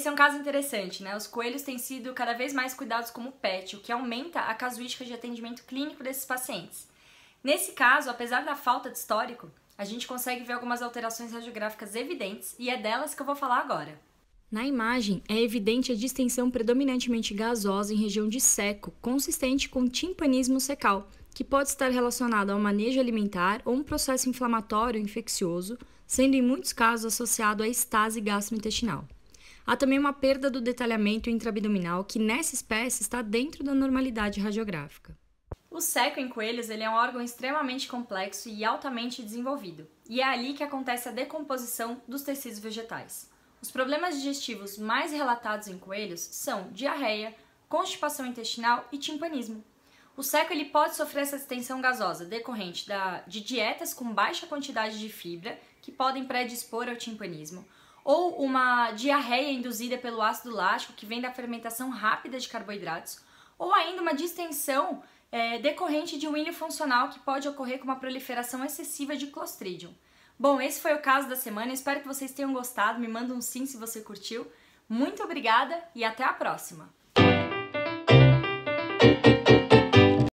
Esse é um caso interessante, né? Os coelhos têm sido cada vez mais cuidados como pet, o que aumenta a casuística de atendimento clínico desses pacientes. Nesse caso, apesar da falta de histórico, a gente consegue ver algumas alterações radiográficas evidentes e é delas que eu vou falar agora. Na imagem, é evidente a distensão predominantemente gasosa em região de seco, consistente com timpanismo secal, que pode estar relacionado ao manejo alimentar ou um processo inflamatório infeccioso, sendo em muitos casos associado à estase gastrointestinal. Há também uma perda do detalhamento intraabdominal que nessa espécie está dentro da normalidade radiográfica. O seco em coelhos ele é um órgão extremamente complexo e altamente desenvolvido, e é ali que acontece a decomposição dos tecidos vegetais. Os problemas digestivos mais relatados em coelhos são diarreia, constipação intestinal e timpanismo. O seco ele pode sofrer essa extensão gasosa decorrente da, de dietas com baixa quantidade de fibra, que podem predispor ao timpanismo, ou uma diarreia induzida pelo ácido lático, que vem da fermentação rápida de carboidratos, ou ainda uma distensão é, decorrente de um ilho funcional que pode ocorrer com uma proliferação excessiva de Clostridium. Bom, esse foi o caso da semana, espero que vocês tenham gostado, me manda um sim se você curtiu. Muito obrigada e até a próxima!